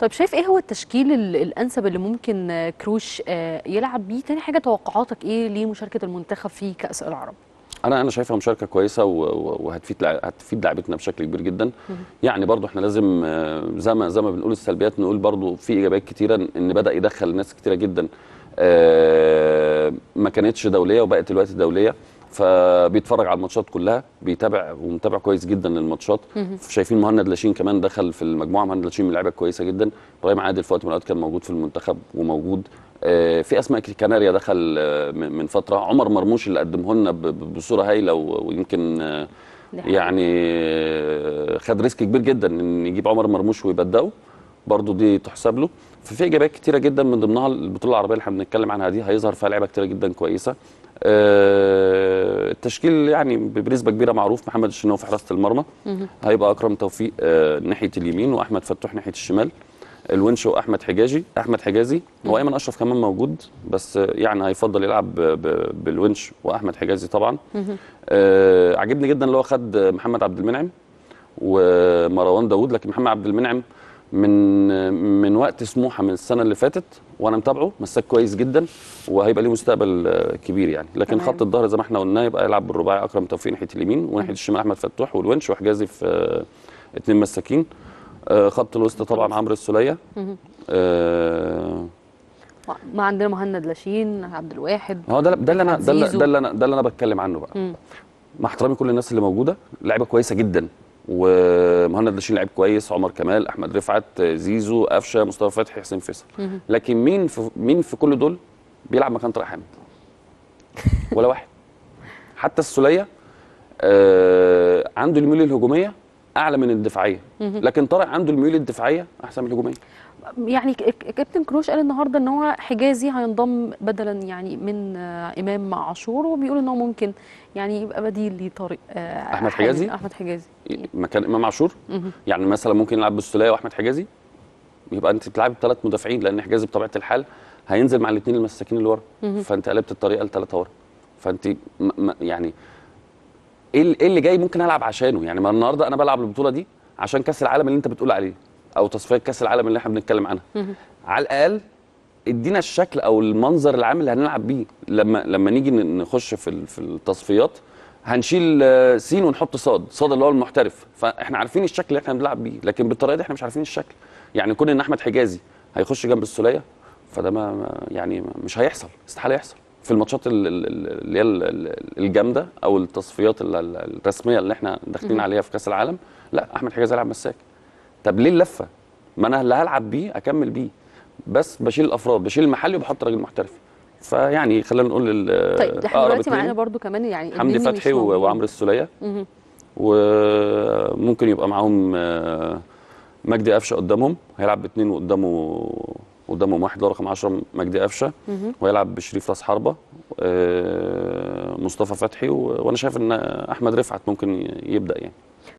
طيب شايف إيه هو التشكيل ال- الأنسب اللي ممكن آه، كروش آه، يلعب بيه؟ تاني حاجة توقعاتك إيه لمشاركه المنتخب في كأس العرب؟ أنا أنا شايفها مشاركة كويسة وهتفيد هتفيد لعبتنا بشكل كبير جدا. يعني برضو إحنا لازم آه، زي ما زي ما بنقول السلبيات نقول برضو في إيجابيات كتيرة إن بدأ يدخل ناس كتيرة جدا. ما كانتش دولية وبقت دلوقتي دولية. فبيتفرج على الماتشات كلها بيتابع ومتابع كويس جدا للماتشات. شايفين مهند لاشين كمان دخل في المجموعة. مهند لاشين من لعيبة كويسة جدا. إبراهيم عادل في وقت من الأوقات كان موجود في المنتخب وموجود. آه، في أسماء كناريا دخل آه، من فترة. عمر مرموش اللي قدمه لنا بصورة هايلة ويمكن آه،. يعني خد risk كبير جدا إن يجيب عمر مرموش ويبدأه. برضه دي تحسب له. ففي ايجابيات كتيرة جدا من ضمنها البطولة العربية اللي إحنا بنتكلم عنها دي. هيظهر فيها لعيبة كتيرة جدا كويسة. التشكيل يعني بنسبة كبيرة معروف محمد الشناوي في حراسة المرمى. هيبقى أكرم توفيق آه، ناحية اليمين وأحمد فتوح ناحية الشمال. الونش وأحمد حجاجي أحمد حجازي. هو أيمن أشرف كمان موجود بس يعني هيفضل يلعب بالونش وأحمد حجازي طبعا. آه عجبني جدا اللي هو خد محمد عبد المنعم ومروان داوود لكن محمد عبد المنعم من من وقت سموحة من السنة اللي فاتت وأنا متابعه مساك كويس جدا وهيبقى ليه مستقبل آه، كبير يعني. لكن تمام. خط الظهر زي ما إحنا قلنا يبقى يلعب بالرباعي أكرم توفيق ناحية اليمين وناحية الشمال أحمد فتوح والونش وحجازي في آه، اتنين مساكين. آه، خط الوسط طبعا عمرو السولية. آه، ما عندنا مهند لاشين عبد الواحد هو ده ده اللي أنا ده اللي أنا ده اللي أنا بتكلم عنه بقى. مع احترامي كل الناس اللي موجودة لعيبة كويسة جدا. ومهند لاشين لعيب كويس عمر كمال أحمد رفعت زيزو قفشة مصطفى فتحي حسين فيصل. لكن مين في مين في كل دول بيلعب مكان طارق حامد؟ ولا واحد. حتى السولية آه عنده الميول الهجومية أعلى من الدفاعية. لكن طارق عنده الميول الدفاعية أحسن من الهجومية. يعني كابتن كروش قال النهارده إن هو حجازي هينضم بدلا يعني من إمام عاشور وبيقول إن هو ممكن يعني يبقى بديل لطارق آه، أحمد حامد- حجازي؟ أحمد حجازي. مكان إمام عاشور. يعني مثلا ممكن يلعب بالسوليه وأحمد حجازي؟ يبقى أنت بتلعب بثلاث مدافعين لأن حجازي بطبيعة الحال هينزل مع الاثنين المساكين اللي ورا. فأنت قلبت الطريقة لثلاثة ورا. فأنت يعني إيه إيه اللي جاي ممكن ألعب عشانه؟ يعني ما النهارده أنا بلعب البطولة دي عشان كأس العالم اللي أنت بتقول عليه أو تصفية كأس العالم اللي إحنا بنتكلم عنها. على الأقل إدينا الشكل أو المنظر العام اللي هنلعب بيه. لما لما نيجي نخش في في التصفيات هنشيل آه، سين ونحط صاد صاد اللي هو المحترف. فإحنا عارفين الشكل اللي إحنا بنلعب بيه لكن بالطريقة دي إحنا مش عارفين الشكل. يعني كون إن أحمد حجازي هيخش جنب السولية فده ما- يعني مش هيحصل استحالة يحصل. في الماتشات ال- ال- ال- اللي هي ال- ال- الجامدة أو التصفيات ال- ال- الرسمية اللي إحنا داخلين عليها في كأس العالم لا أحمد حجازي هيلعب مساك. طب ليه اللفة؟ ما أنا اللي هلعب بيه أكمل بيه. بس بشيل الأفراد بشيل المحلي وبحط راجل محترف. فيعني خلينا نقول طيب إحنا دلوقتي معانا برضو كمان يعني حمدي فتحي. وعمرو السولية. وممكن يبقى معاهم آه، مجدي قفشه قدامهم. هيلعب باثنين وقدامه قدامهم واحد رقم 10 مجدي قفشة ويلعب بشريف راس حربة آه، مصطفى فتحي وأنا شايف إن أحمد رفعت ممكن يبدأ يعني.